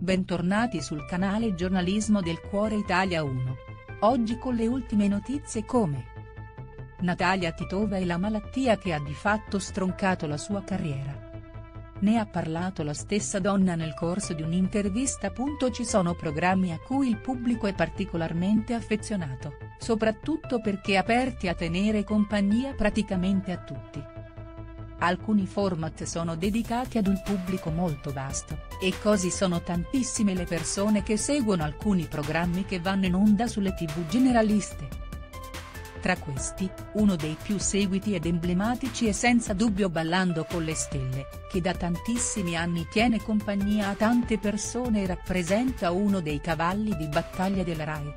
bentornati sul canale Giornalismo del Cuore Italia 1. Oggi con le ultime notizie come Natalia Titova e la malattia che ha di fatto stroncato la sua carriera. Ne ha parlato la stessa donna nel corso di un'intervista. Ci sono programmi a cui il pubblico è particolarmente affezionato, soprattutto perché aperti a tenere compagnia praticamente a tutti. Alcuni format sono dedicati ad un pubblico molto vasto, e così sono tantissime le persone che seguono alcuni programmi che vanno in onda sulle tv generaliste. Tra questi, uno dei più seguiti ed emblematici è senza dubbio Ballando con le stelle, che da tantissimi anni tiene compagnia a tante persone e rappresenta uno dei cavalli di battaglia della RAI.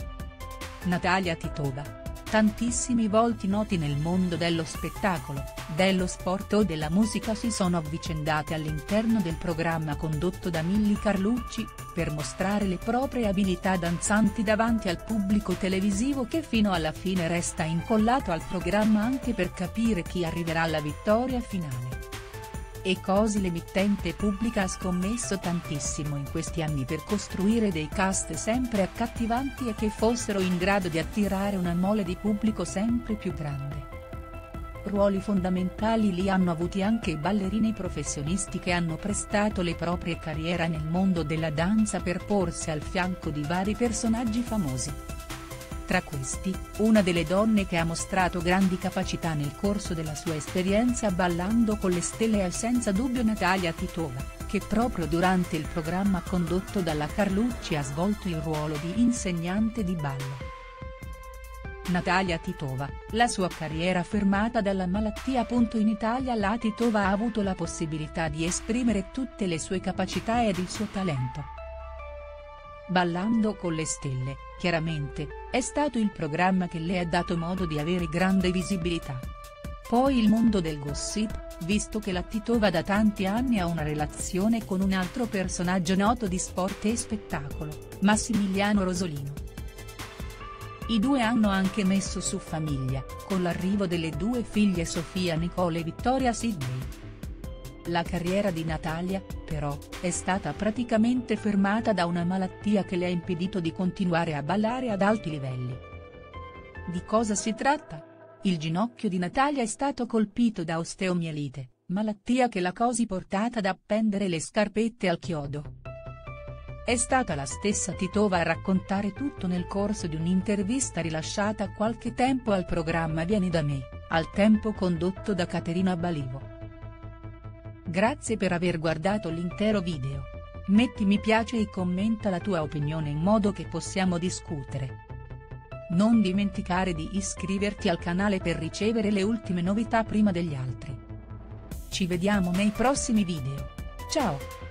Natalia Titova, Tantissimi volti noti nel mondo dello spettacolo, dello sport o della musica si sono avvicendate all'interno del programma condotto da Milli Carlucci, per mostrare le proprie abilità danzanti davanti al pubblico televisivo che fino alla fine resta incollato al programma anche per capire chi arriverà alla vittoria finale. E così l'emittente pubblica ha scommesso tantissimo in questi anni per costruire dei cast sempre accattivanti e che fossero in grado di attirare una mole di pubblico sempre più grande. Ruoli fondamentali li hanno avuti anche i ballerini professionisti che hanno prestato le proprie carriere nel mondo della danza per porsi al fianco di vari personaggi famosi. Tra questi, una delle donne che ha mostrato grandi capacità nel corso della sua esperienza ballando con le stelle è senza dubbio Natalia Titova, che proprio durante il programma condotto dalla Carlucci ha svolto il ruolo di insegnante di ballo. Natalia Titova, la sua carriera fermata dalla malattia. In Italia la Titova ha avuto la possibilità di esprimere tutte le sue capacità ed il suo talento. Ballando con le stelle, chiaramente, è stato il programma che le ha dato modo di avere grande visibilità. Poi il mondo del gossip, visto che la Titova da tanti anni ha una relazione con un altro personaggio noto di sport e spettacolo, Massimiliano Rosolino. I due hanno anche messo su famiglia, con l'arrivo delle due figlie Sofia Nicole e Vittoria Sidney. La carriera di Natalia, però, è stata praticamente fermata da una malattia che le ha impedito di continuare a ballare ad alti livelli. Di cosa si tratta? Il ginocchio di Natalia è stato colpito da osteomielite, malattia che l'ha così portata ad appendere le scarpette al chiodo. È stata la stessa Titova a raccontare tutto nel corso di un'intervista rilasciata qualche tempo al programma Vieni da me, al tempo condotto da Caterina Balivo. Grazie per aver guardato l'intero video. Metti mi piace e commenta la tua opinione in modo che possiamo discutere. Non dimenticare di iscriverti al canale per ricevere le ultime novità prima degli altri. Ci vediamo nei prossimi video. Ciao!